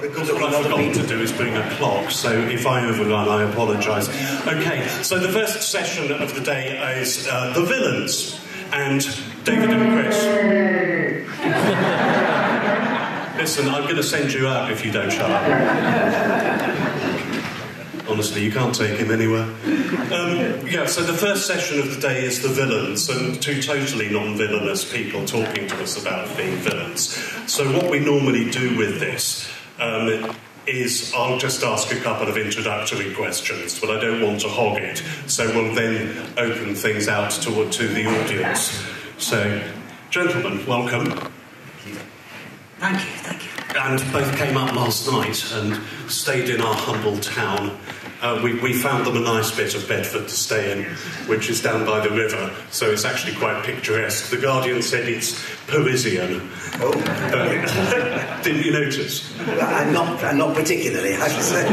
What I've forgot to do is bring a clock, so if I overrun, I apologise. Okay, so the first session of the day is uh, the villains, and David and Chris. Listen, I'm going to send you out if you don't shut up. Honestly, you can't take him anywhere. Um, yeah, so the first session of the day is the villains, and two totally non villainous people talking to us about being villains. So, what we normally do with this um, is I'll just ask a couple of introductory questions, but I don't want to hog it. So, we'll then open things out to, to the audience. So, gentlemen, welcome. Thank you, thank you. And both came up last night and stayed in our humble town. Uh, we, we found them a nice bit of Bedford to stay in, which is down by the river, so it's actually quite picturesque. The Guardian said it's Parisian. Oh, Uh, didn't you notice? I'm not, I'm not particularly, I should say.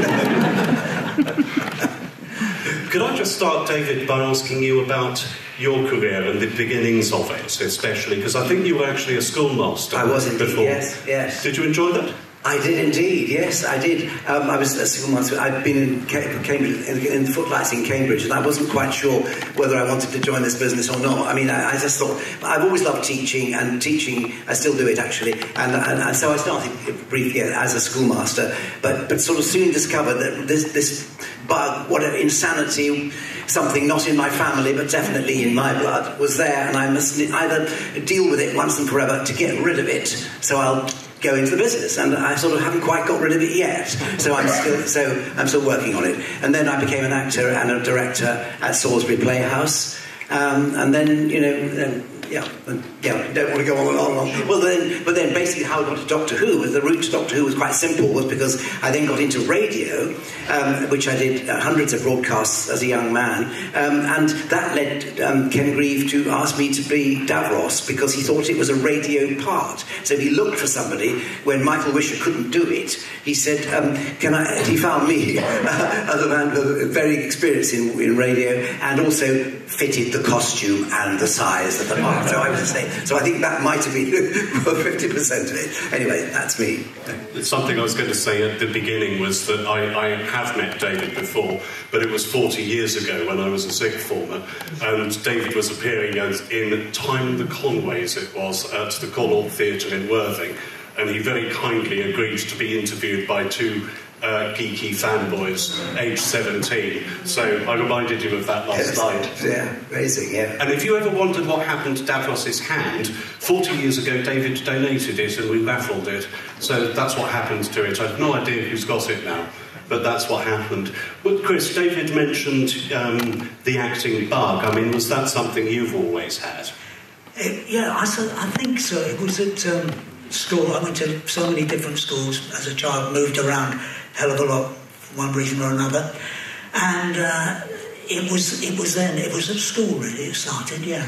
Could I just start, David, by asking you about your career and the beginnings of it, especially because I think you were actually a schoolmaster I was indeed, before. yes, yes. Did you enjoy that? I did indeed, yes, I did. Um, I was a schoolmaster. I'd been in Ca- Cambridge, in, in footlights in Cambridge, and I wasn't quite sure whether I wanted to join this business or not. I mean, I, I just thought I've always loved teaching, and teaching I still do it actually. And, and, and so I started briefly as a schoolmaster, but but sort of soon discovered that this this bug, whatever insanity, something not in my family but definitely in my blood, was there, and I must either deal with it once and forever to get rid of it. So I'll go into the business, and I sort of haven't quite got rid of it yet. So I'm still so I'm still working on it. And then I became an actor and a director at Salisbury Playhouse, um, and then you know. Um, yeah, and, yeah, don't want to go on and on and on. Well, then, but then basically how I got to Doctor Who, was the route to Doctor Who was quite simple, was because I then got into radio, um, which I did uh, hundreds of broadcasts as a young man, um, and that led um, Ken Grieve to ask me to be Davros because he thought it was a radio part. So he looked for somebody when Michael Wisher couldn't do it. He said, um, "Can I?" He found me as a man very experienced in, in radio and also fitted the costume and the size of the part. So I was saying, so I think that might have been fifty percent of it. Anyway, that's me. Something I was going to say at the beginning was that I, I have met David before, but it was 40 years ago when I was a sixth former, and David was appearing as in Time the Conways, it was, at the Connaught Theatre in Worthing, and he very kindly agreed to be interviewed by two uh, geeky fanboys, age 17. So I reminded you of that last Yes. night. Yeah, amazing. Yeah. And if you ever wondered what happened to Davros's hand, 40 years ago David donated it and we raffled it. So that's what happened to it. I've no idea who's got it now, but that's what happened. Well, Chris, David mentioned um, the acting bug. I mean, was that something you've always had? Uh, yeah, I, I think so. It was at um, school. I went to so many different schools as a child, moved around a hell of a lot one reason or another. And uh, it was it was then, it was at school really, it started, yeah.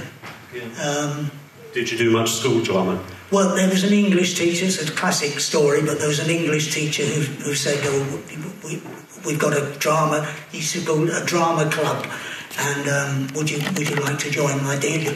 Um, Did you do much school drama? well, there was an English teacher, it's a classic story, but there was an English teacher who, who said, oh, we, we've got a drama, he said, "Well, a drama club, and um, would, you, would you like to join? And I did.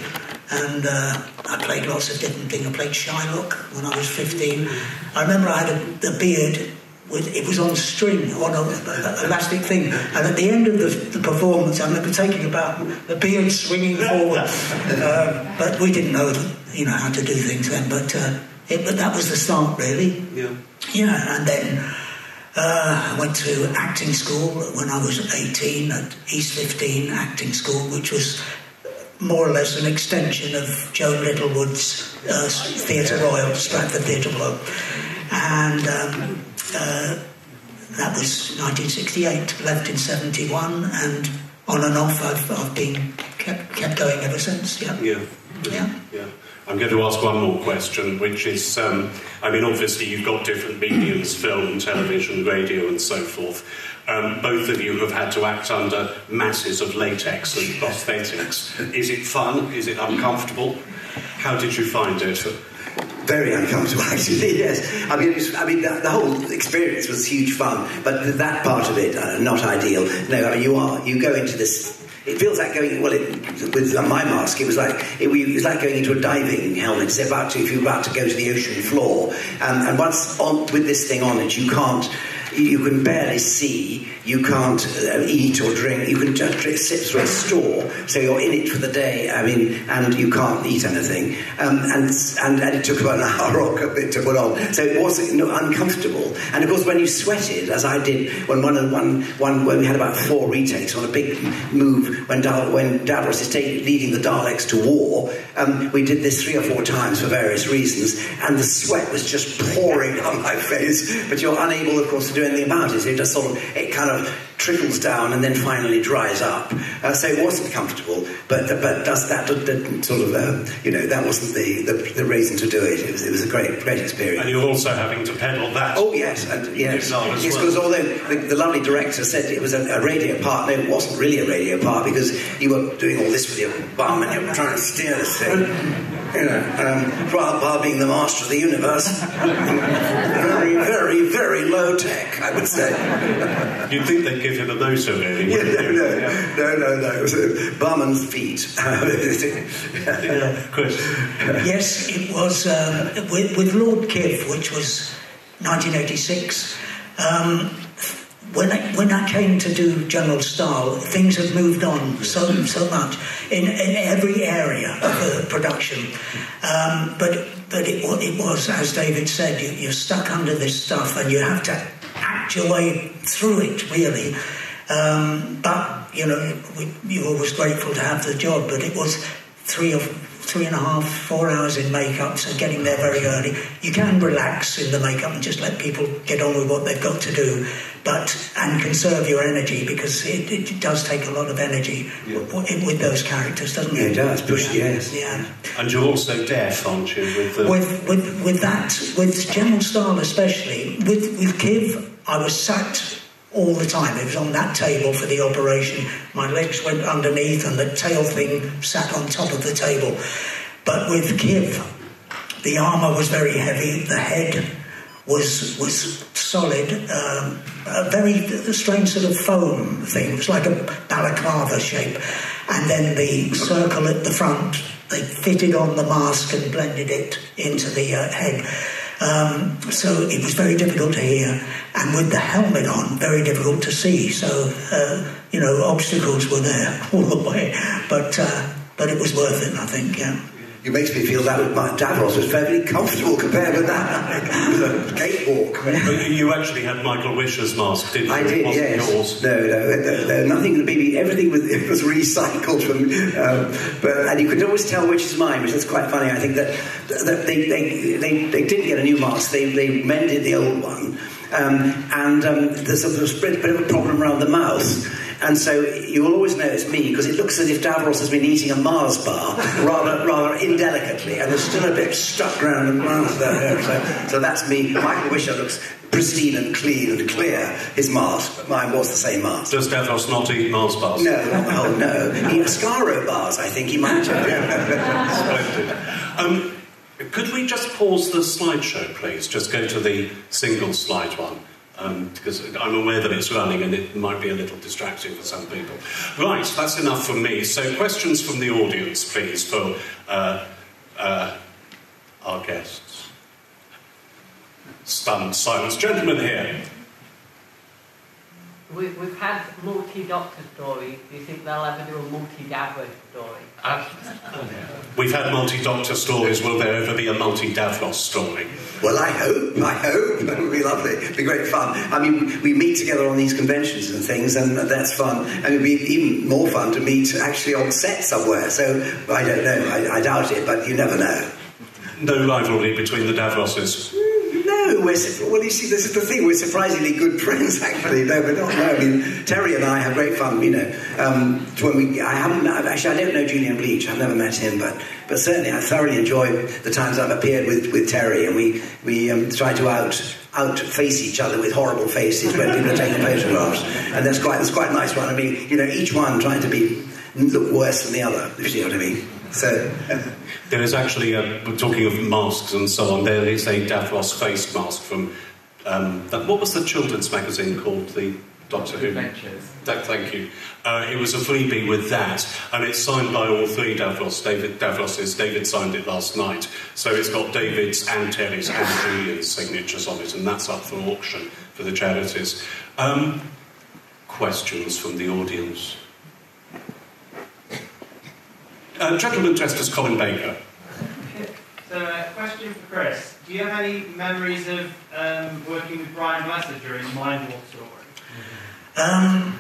And uh, I played lots of different things. I played Shylock when I was 15. I remember I had a, a beard it was on string on a, a elastic thing, and at the end of the, the performance, I remember taking about the beard swinging forward. uh, but we didn't know, you know, how to do things then. But uh, it, but that was the start, really. Yeah. Yeah, and then uh, I went to acting school when I was 18 at East 15 Acting School, which was more or less an extension of Joan Littlewood's uh, Theatre Royal, Stratford Theatre Royal. And um, uh, that was 1968, left in 71, and on and off I've, I've been kept, kept going ever since, yeah. Yeah. Yeah. Yeah. I'm going to ask one more question, which is um, I mean, obviously, you've got different mediums film, television, radio, and so forth. Um, both of you have had to act under masses of latex and prosthetics. Is it fun? Is it uncomfortable? How did you find it? Very uncomfortable, actually. Yes, I mean, it was, I mean, the, the whole experience was huge fun, but that part of it uh, not ideal. No, I mean, you are you go into this it feels like going well it, with my mask. It was like it, was like going into a diving helmet. It's about to if you're about to go to the ocean floor, and, and once on with this thing on it, you can't you can barely see, you can't uh, eat or drink, you can just sit through a store, so you're in it for the day, I mean, and you can't eat anything. Um, and, and, and, it took about an hour or a bit to put on, so it was you know, uncomfortable. And of course, when you sweated, as I did when one, one, one when we had about four retakes on a big move when, da- when Davros is taking, leading the Daleks to war, um, we did this three or four times for various reasons, and the sweat was just pouring on my face, but you're unable, of course, to do anything about it. It just sort of, it kind of trickles down and then finally dries up. Uh, so it wasn't comfortable, but but does that didn't sort of, uh, you know, that wasn't the, the, the, reason to do it. It was, it was a great great experience. And you're also having to pedal that. Oh yes, and yes, yes, because well. although the, the, lovely director said it was a, a, radio part, no, it wasn't really a radio part because you were doing all this with your bum and you were trying to steer this thing you know, um, Bar being the master of the universe, very, very, very low tech, I would say. You'd think they'd give him a motor, really? Yeah, no, no, yeah. no, no, no, It was Barman's feet. yeah, Chris. Yes, it was uh, with, with Lord Kiv, which was 1986. Um, when I, when I came to do General Staal, things have moved on so so much in, in every area of the production. Um, but but it, it was, as David said, you, you're stuck under this stuff and you have to act your way through it, really. Um, but, you know, we, you're always grateful to have the job, but it was three or three and a half, four hours in makeup, so getting there very early. You can relax in the makeup and just let people get on with what they've got to do, but and conserve your energy because it, it does take a lot of energy yeah. with, with, those characters, doesn't it? it does. Push, yeah. yes. Yeah. And you're also deaf, aren't you? With, the... with, with with that, with General Staal especially, with with Kiv, I was sat all the time. It was on that table for the operation. My legs went underneath and the tail thing sat on top of the table. But with Kiv, the armour was very heavy, the head was was solid, um, a very strange sort of foam thing. It was like a balaclava shape. And then the circle at the front, they fitted on the mask and blended it into the uh, head. Um, so it was very difficult to hear, and with the helmet on, very difficult to see. So uh, you know, obstacles were there all the way, but uh, but it was worth it, I think. Yeah. It makes me feel that my Davros was fairly comfortable compared with that with a gatewalk. you actually had Michael Wisher's mask, didn't you? I did, yes. Yours. No, no, no, no, nothing. Everything was, it was recycled from, um, but and you could always tell which is mine, which is quite funny. I think that, that they, they, they, they didn't get a new mask; they, they mended the old one, um, and um, there's a, there's a bit of a problem around the mouth. And so you will always know it's me because it looks as if Davros has been eating a Mars bar rather rather indelicately, and there's still a bit stuck around the mouth there. So, so that's me. Michael Wisher looks pristine and clean and clear. His mask, but mine was the same mask. Does Davros not eat Mars bars? No, oh no. He Ascaro bars, I think he might have. Um, could we just pause the slideshow, please? Just go to the single slide one um, because I'm aware that it's running and it might be a little distracting for some people. Right, that's enough from me. So, questions from the audience, please, for uh, uh, our guests. Stunned silence. Gentlemen here. We, have had multi-doctor stories. Do you think they'll ever do a multi-Davros story? Uh, we've had multi-doctor stories. Will there ever be a multi-Davros story? Well, I hope. I hope. That would be lovely. It'd be great fun. I mean, we meet together on these conventions and things, and that's fun. And it'd be even more fun to meet actually on set somewhere. So I don't know. I, I doubt it, but you never know. No rivalry between the Davroses. No, we're well. You see, this is the thing. We're surprisingly good friends, actually. No, we're not. No, I mean, Terry and I have great fun. You know, um, when we, I haven't actually. I don't know Julian Bleach. I've never met him, but but certainly I thoroughly enjoy the times I've appeared with, with Terry, and we we um, try to out outface each other with horrible faces when people are taking photographs, and that's quite that's quite a nice one. I mean, you know, each one trying to be look worse than the other. If you see what I mean. So. There is actually, a, talking of masks and so on, there is a Davros face mask from, um, that, what was the children's magazine called? The Doctor Who. Adventures. Th- Thank you. Uh, it was a freebie with that, and it's signed by all three Davros. David Davros's. David signed it last night, so it's got David's and Terry's and Julian's signatures on it, and that's up for auction for the charities. Um, questions from the audience. Uh, gentleman dressed as Colin Baker. So, uh, question for Chris. Do you have any memories of um, working with Brian Blessed during the Mindwarp story? Um,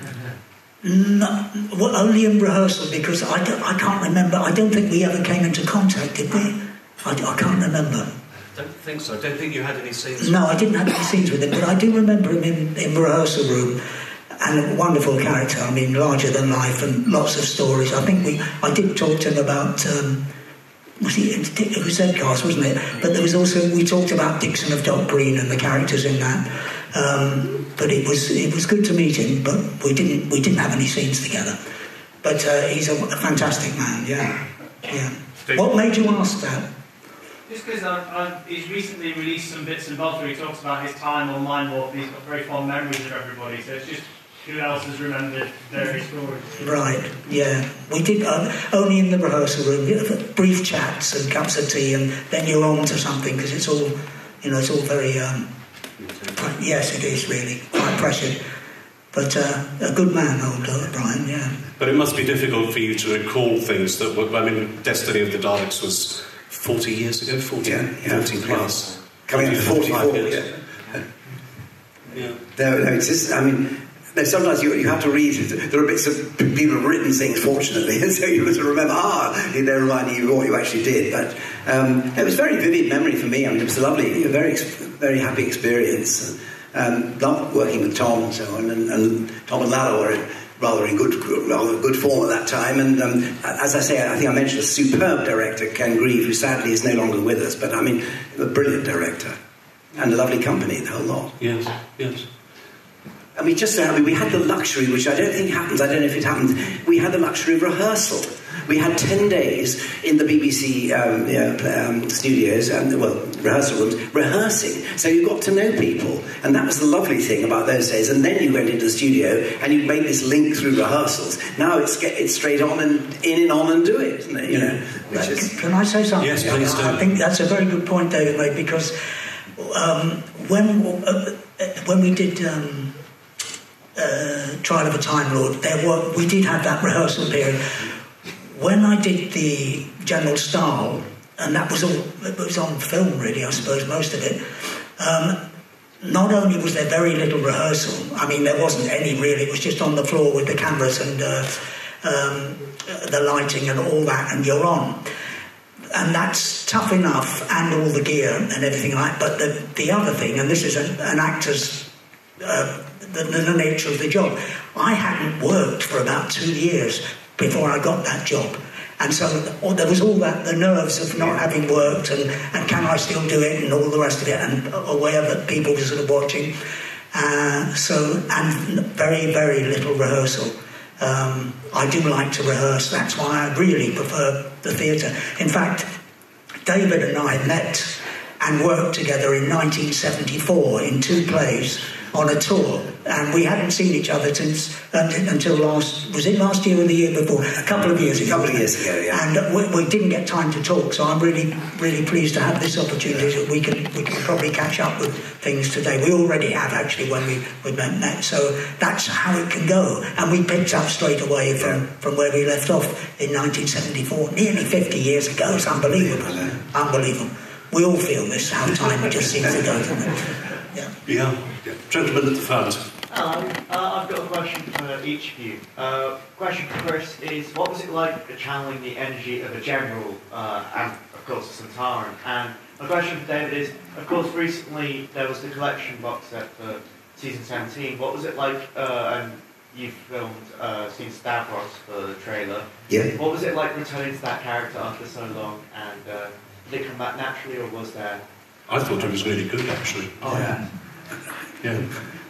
no, well, only in rehearsal because I, don't- I can't remember. I don't think we ever came into contact, did we? I, I can't remember. Don't think so. I don't think you had any scenes. No, I didn't have any scenes with him, but I do remember him in, in rehearsal room. And a wonderful character. I mean, larger than life and lots of stories. I think we. I did talk to him about. Um, was he? It was Zedcast, wasn't it? But there was also we talked about Dixon of Dock Green and the characters in that. Um, but it was it was good to meet him. But we didn't we didn't have any scenes together. But uh, he's a, a fantastic man. Yeah, yeah. What made you ask that? Just because he's recently released some bits and bobs where he talks about his time on Mindwarp and he's got very fond memories of everybody. So it's just who else has remembered their stories? Right, yeah. We did uh, only in the rehearsal room, brief chats and cups of tea, and then you're on to something because it's all, you know, it's all very, um, quite- yes, it is really quite pressured. But uh, a good man, old uh, Brian, yeah. But it must be difficult for you to recall things that were. I mean, Destiny of the Daleks was 40 years ago, 40, Yeah, yeah. 40 plus. Coming up to 44, 45 years. yeah. Yeah. No, no, it's just, I mean, no, sometimes you, you have to read, there are bits of people have written things, fortunately, and so you have to remember, ah, they're reminding you of what you actually did. But um, it was a very vivid memory for me. I mean, it was a lovely, a very, very happy experience. Um, loved working with Tom and so on, and, and Tom and Lalla were rather in good, rather good form at that time. And um, as I say, I think I mentioned a superb director, Ken Grieve, who sadly is no longer with us, but I mean, a brilliant director. And a lovely company, the whole lot. Yes, yes. And we just, I mean, we had the luxury, which I don't think happens, I don't know if it happens, we had the luxury of rehearsal. We had 10 days in the BBC um, you know, um, studios, and well, rehearsal rooms, rehearsing. So you got to know people. And that was the lovely thing about those days. And then you went into the studio and you made this link through rehearsals. Now it's get it's straight on and in and on and do it, isn't it? You know, which is. c- Can I say something? Yes, please do. I think that's a very good point David made because um, when uh, uh, when we did um, uh, Trial of a Time Lord, there were we did have that rehearsal period. When I did the General Staal, and that was all it was on film really, I suppose most of it. Um, not only was there very little rehearsal, I mean, there wasn't any really, it was just on the floor with the cameras and uh, um, the lighting and all that, and you're on. And that's tough enough, and all the gear and everything like But the, the other thing, and this is an, an actor's, uh, the, the nature of the job, I hadn't worked for about two years before I got that job. And so th- there was all that, the nerves of not having worked and, and can I still do it and all the rest of it and aware that people were sort of watching. Uh, so, and very, very little rehearsal. Um, I do like to rehearse, that's why I really prefer the theatre. In fact, David and I met and worked together in 1974 in two plays on a tour, and we hadn't seen each other since um, until last was it last year or the year before? A couple of years ago. couple of years ago, yeah. And we, we didn't get time to talk, so I'm really, really pleased to have this opportunity that we can we can probably catch up with things today. We already have actually when we we met, met so that's how it can go. And we picked up straight away from, from where we left off in 1974, nearly 50 years ago. It's unbelievable, unbelievable. We all feel this how time just seems to go. Doesn't? Yeah. Yeah. Gentleman at the front. Hello, uh, I've got a question for each of you. Uh, question for Chris is, what was it like channeling the energy of a general uh, and, of course, a Sontaran? And my question for David is, of course, recently there was the collection box set for season 17. What was it like, uh, and you filmed uh, seen Stavros for the trailer. Yeah. What was it like returning to that character after so long? And uh, did it come back naturally, or was there... I thought it was really good, actually. Oh, yeah. Yeah.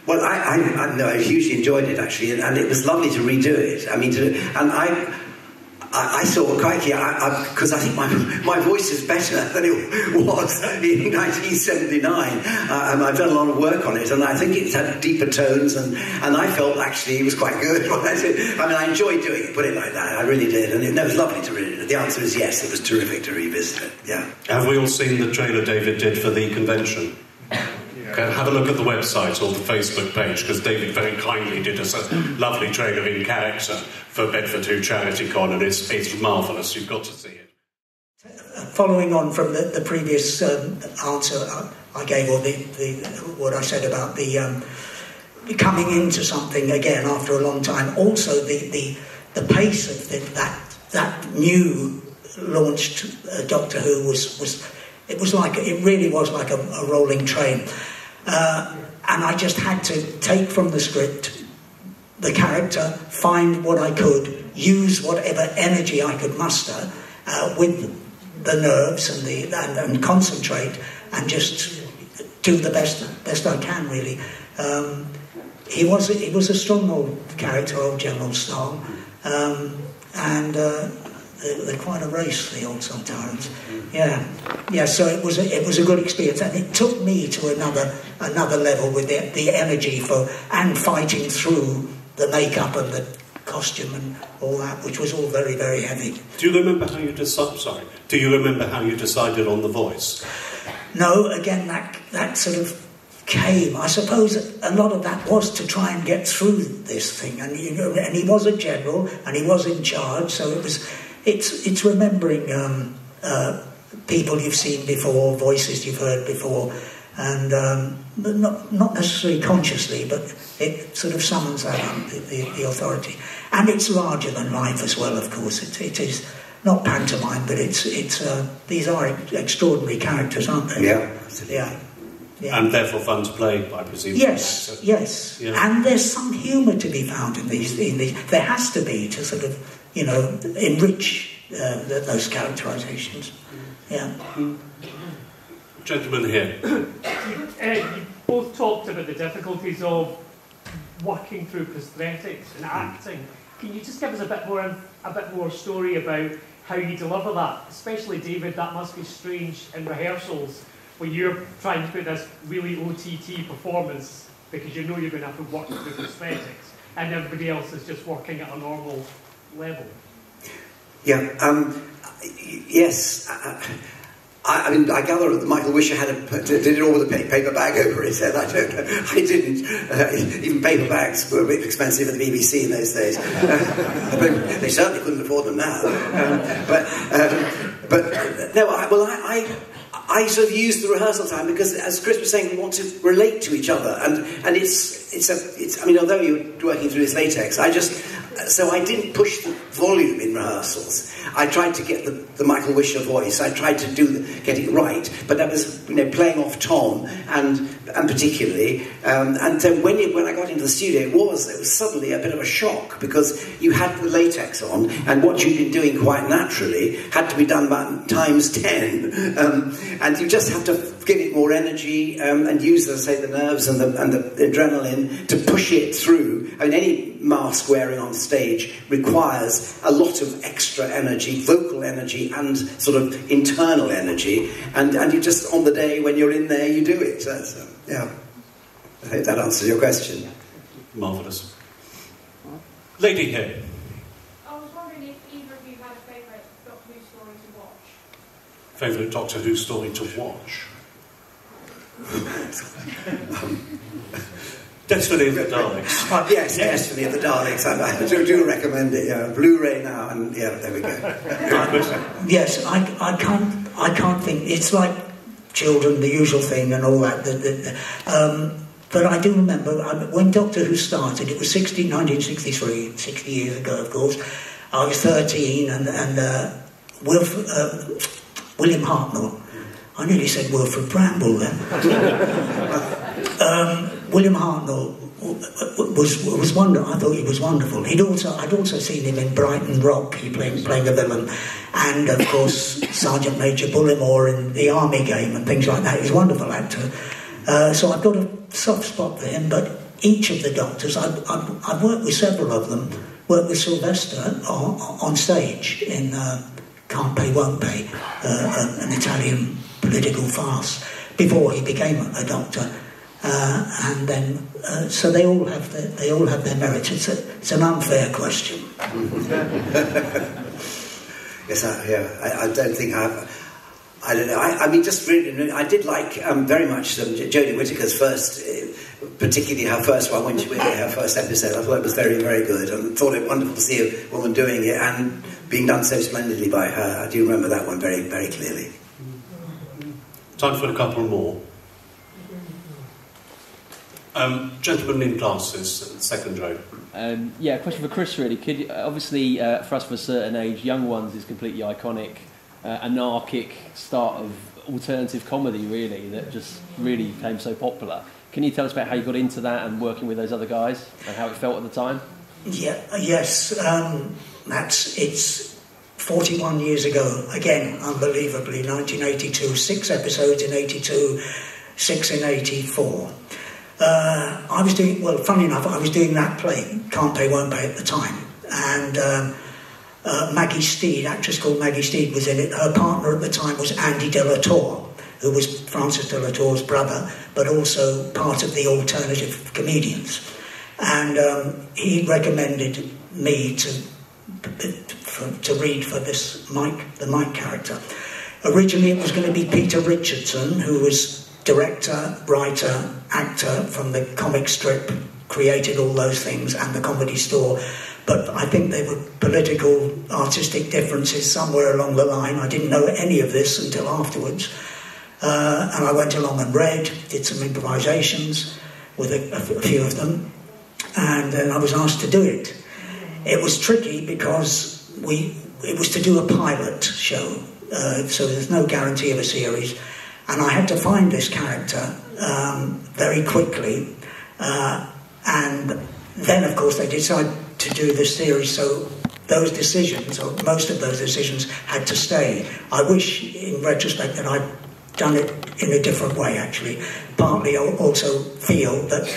Well, I, I, I, no, I hugely enjoyed it actually, and, and it was lovely to redo it. I mean, to, and I, I, I thought, crikey, because I, I, I, think my, my voice is better than it was in 1979. Uh, and I've done a lot of work on it, and I think it's had deeper tones, and, and I felt actually it was quite good. I mean, I enjoyed doing it, put it like that. I really did, and it, it was lovely to read it. The answer is yes, it was terrific to revisit it. Yeah. Have we all seen the trailer David did for the convention? Okay, have a look at the website or the Facebook page because David very kindly did us a lovely trailer in character for Bedford Who Charity Con, and it's, it's marvellous. You've got to see it. Following on from the, the previous um, answer I gave, or the, the, what I said about the um, coming into something again after a long time, also the, the, the pace of the, that, that new launched uh, Doctor Who was, was it was like it really was like a, a rolling train. Uh, and I just had to take from the script the character, find what I could, use whatever energy I could muster uh, with the nerves and, the, and, and, concentrate and just do the best best I can, really. Um, he was he was a strong old character, old General Staal, um, and uh, they're, quite a race, old Sontarans. Yeah, yeah. So it was a, it was a good experience, and it took me to another another level with the, the energy for and fighting through the makeup and the costume and all that, which was all very very heavy. Do you remember how you decided? Sorry, do you remember how you decided on the voice? No, again that that sort of came. I suppose a lot of that was to try and get through this thing, and you know, and he was a general and he was in charge, so it was it's it's remembering um, uh, people you've seen before, voices you've heard before, and um, not not necessarily consciously, but it sort of summons that up, the, the, the, authority, and it's larger than life as well. Of course, it, it is not pantomime, but it's it's uh, these are extraordinary characters, aren't they? Yeah, yeah. Yeah. And therefore fun to play, I presume. Yes, yes. Yeah. And there's some humour to be found in these, in these. There has to be to sort of you know, enrich uh, those characterizations. Yeah. Gentlemen here. uh, you both talked about the difficulties of working through prosthetics and acting. Can you just give us a bit more, a bit more story about how you deliver that? Especially David, that must be strange in rehearsals when you're trying to put this really OTT performance because you know you're going to have to work through prosthetics, and everybody else is just working at a normal level? Yeah, um, yes. I, I, mean, I gather that Michael Wisher had a, did it all with a paper bag over his head. I don't know. I didn't. Uh, even paper bags were a bit expensive at the BBC in those days. They certainly couldn't afford them now. Um, but, um, but no, I, well, I, I, I sort of use the rehearsal time because, as Chris was saying, we want to relate to each other, and and it's it's a it's. I mean, although you're working through this latex, I just so I didn't push the volume in rehearsals. I tried to get the, the Michael Wisher voice. I tried to do the, get it right, but that was you know playing off Tom and and particularly. Um, and then when when I got into the studio, it was it was suddenly a bit of a shock because you had the latex on, and what you'd been doing quite naturally had to be done by times ten, um, and you just have to give it more energy um, and use, as I say, the nerves and the, and the adrenaline to push it through. I mean, any mask wearing on stage requires a lot of extra energy, vocal energy, and sort of internal energy. And, and you just, on the day when you're in there, you do it. So, so um, yeah. I hope that answers your question. Marvellous. Lady here. I was wondering if either of you had a favourite Doctor Who story to watch. Favourite Doctor Who story to watch? Um, Destiny of the Daleks. Uh, yes, Destiny of the Daleks. I, I do, do, recommend it. Yeah, Blu-ray now, and yeah, there we go. yes, I, I can't I can't think. It's like children, the usual thing, and all that. The, the, the, um, but I do remember when Doctor Who started. It was 16, 1963, 60 years ago, of course. I was 13, and and uh, Wilf, uh, William Hartnell I nearly said Wilfrid Brambell then. um, William Hartnell was was wonderful. I thought he was wonderful. He'd also I'd also seen him in Brighton Rock. He playing playing a villain, and of course Sergeant Major Bullimore in the Army Game and things like that. He's a wonderful actor. Uh, so I've got a soft spot for him. But each of the Doctors, I've, I've, I've worked with several of them worked with Sylvester on, on stage in uh, Can't Pay, Won't Pay, uh, an Italian political farce, before he became a doctor. Uh, and then, uh, so they all have their, they all have their merits. It's, a, it's an unfair question. yes, I, yeah, I, I don't think I've. I don't know. I, I mean, just really, I did like um, very much um, Jodie Whittaker's first, uh, particularly her first one when she went her first episode. I thought it was very, very good, and thought it wonderful to see a woman doing it and being done so splendidly by her. I do remember that one very, very clearly. Time for a couple more. Um, gentlemen in glasses, second row. Um, yeah, question for Chris really. Could, obviously, uh, for us of a certain age, Young Ones is completely iconic uh, anarchic start of alternative comedy, really, that just really became so popular. Can you tell us about how you got into that and working with those other guys and how it felt at the time? Yeah, yes, um, that's it's 41 years ago. Again, unbelievably, 1982, six episodes in 82, six in 84. Uh, I was doing well. Funny enough, I was doing that play, Can't Pay, Won't Pay, at the time, and. Um, uh, Maggie Steed, actress called Maggie Steed, was in it. Her partner at the time was Andy de la Tour, who was Frances de la Tour's brother, but also part of the alternative comedians. And um, he recommended me to, for, to read for this Mike, the Mike character. Originally, it was going to be Peter Richardson, who was director, writer, actor from the comic strip, created all those things, and the comedy store. But I think there were political, artistic differences somewhere along the line. I didn't know any of this until afterwards. Uh, and I went along and read, did some improvisations with a, a, few of them, and then I was asked to do it. It was tricky because we it was to do a pilot show, uh, so there's no guarantee of a series, and I had to find this character um, very quickly, uh, and then of course they decided to do this series. So those decisions, or most of those decisions, had to stay. I wish, in retrospect, that I'd done it in a different way, actually. Partly, I also feel that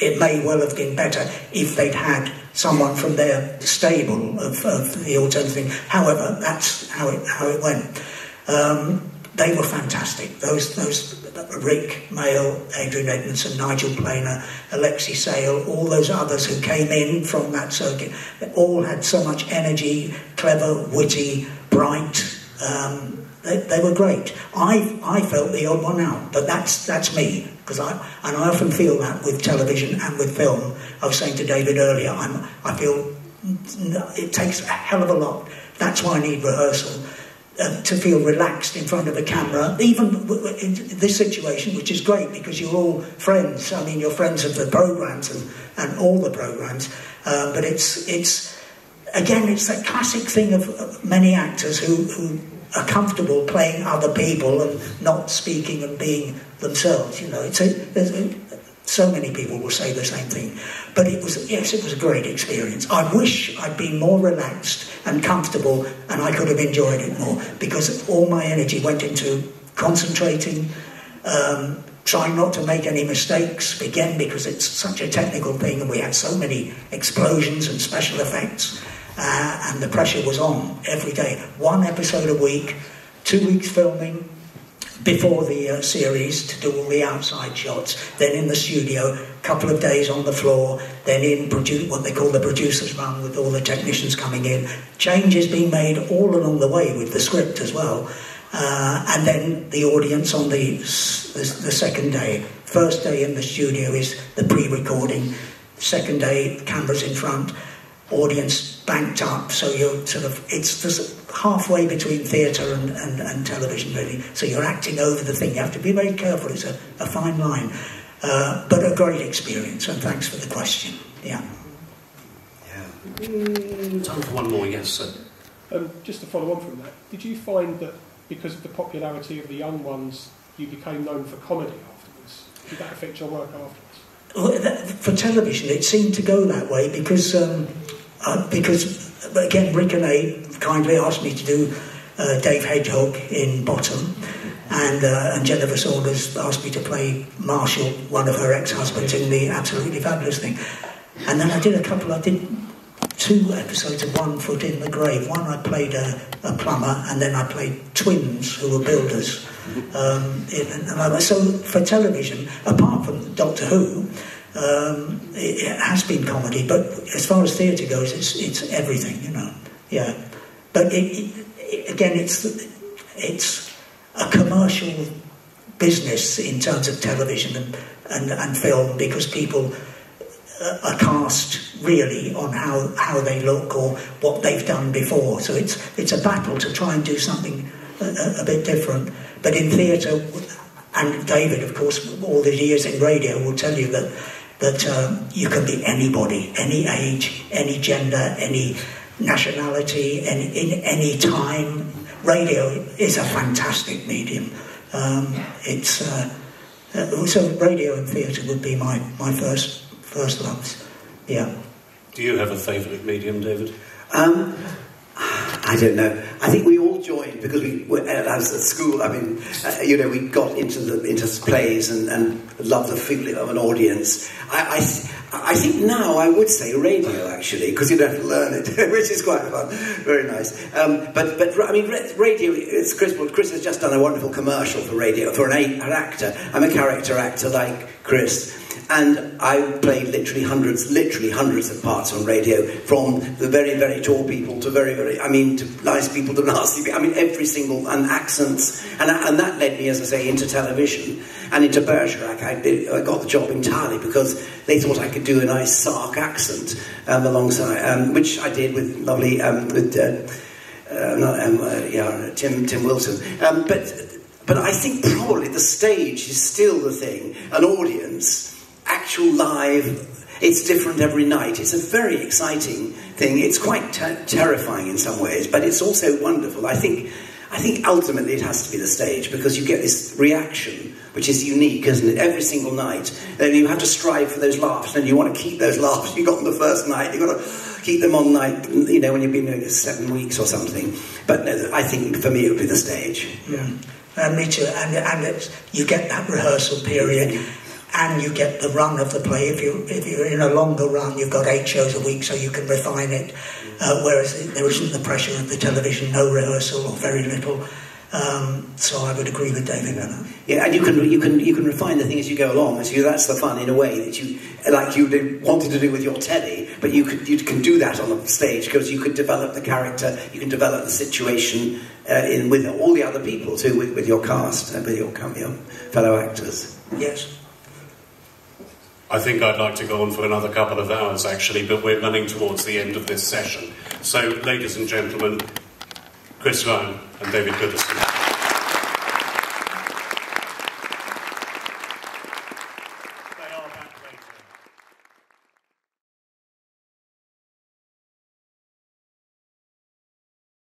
it may well have been better if they'd had someone from their stable of, of the alternative thing. However, that's how it, how it went. Um, they were fantastic. Those, those Rik Mayall, Adrian Edmondson, Nigel Planer, Alexei Sayle, all those others who came in from that circuit, they all had so much energy, clever, witty, bright. Um, they, they, were great. I, I felt the odd one out, but that's, that's me, because I, and I often feel that with television and with film. I was saying to David earlier, I'm, I feel it takes a hell of a lot. That's why I need rehearsal uh, to feel relaxed in front of a camera, even in this situation, which is great because you're all friends. I mean, you're friends of the programs and, and all the programs. Uh, but it's it's again, it's that classic thing of many actors who, who are comfortable playing other people and not speaking and being themselves. You know, it's a, a, so many people will say the same thing. But it was, yes, it was a great experience. I wish I'd been more relaxed and comfortable and I could have enjoyed it more because all my energy went into concentrating, um, trying not to make any mistakes, again, because it's such a technical thing and we had so many explosions and special effects. Uh, and the pressure was on every day. One episode a week, two weeks filming, before the uh, series to do all the outside shots, then in the studio, a couple of days on the floor, then in produ- what they call the producer's run with all the technicians coming in. Changes being made all along the way with the script as well. Uh, and then the audience on the, the, the second day. First day in the studio is the pre-recording. Second day, cameras in front audience banked up, so you're sort of, it's just halfway between theatre and, and, and, television, really. So you're acting over the thing. You have to be very careful, it's a, a fine line. Uh, but a great experience, and thanks for the question. Yeah. Yeah. Time for one more, yes, sir. Um, just to follow on from that, did you find that because of the popularity of the young ones, you became known for comedy afterwards? Did that affect your work afterwards? For television, it seemed to go that way because um, uh, because, again, Rik and A kindly asked me to do uh, Dave Hedgehog in Bottom, and, uh, and Jennifer Saunders asked me to play Marshall, one of her ex husbands, in the Absolutely Fabulous thing. And then I did a couple, I did two episodes of One Foot in the Grave. One I played a, a plumber, and then I played twins who were builders. Um, in, and so for television, apart from Doctor Who, um, it, it, has been comedy, but as far as theatre goes, it's it's everything, you know. Yeah, but it, it, again, it's it's a commercial business in terms of television and, and, and film because people uh, are cast really on how, how they look or what they've done before. So it's it's a battle to try and do something a, a bit different. But in theatre, and David, of course, all the years in radio will tell you that that um, you can be anybody, any age, any gender, any nationality, and in any time. Radio is a fantastic medium. Um, it's uh, uh, so radio and theatre would be my, my first first loves. Yeah. Do you have a favourite medium, David? Um, I don't know. I think we all joined because we, as at school, I mean, uh, you know, we got into the into plays and, and loved the feeling of an audience. I, I, I think now I would say radio actually because you don't have to learn it, which is quite fun, very nice. Um, but but I mean, radio. It's Chris. Chris has just done a wonderful commercial for radio for an, an actor. I'm a character actor like Chris. And I played literally hundreds, literally hundreds of parts on radio, from the very, very tall people to very, very, I mean, to nice people to nasty people. I mean, every single, and accents. And, and that led me, as I say, into television and into Bergerac. I, I got the job entirely because they thought I could do a nice Sark accent um, alongside, um, which I did with lovely, um, with, uh, uh, not, um, uh, yeah, Tim, Tim Wilson. Um, but, but I think probably the stage is still the thing, an audience actual live. It's different every night. It's a very exciting thing. It's quite ter- terrifying in some ways, but it's also wonderful. I think, I think ultimately it has to be the stage because you get this reaction which is unique, isn't it? Every single night. And you have to strive for those laughs, and you want to keep those laughs you got on the first night. You've got to keep them on night, you know, when you've been doing it seven weeks or something. But no, I think for me it would be the stage. Yeah. And me too. And, and you get that rehearsal period and you get the run of the play. If you if you're in a longer run, you've got eight shows a week, so you can refine it. Uh, whereas there isn't the pressure of the television, no rehearsal or very little. Um, so I would agree with David on that. Yeah, and you can you can you can refine the thing as you go along. That's the fun in a way that you like you wanted to do with your telly, but you could you can do that on a stage because you could develop the character, you can develop the situation uh, in with all the other people too, with, with your cast, and with your, your fellow actors. Yes. I think I'd like to go on for another couple of hours actually, but we're running towards the end of this session. So, ladies and gentlemen, Chris Ryan and David Gooderson.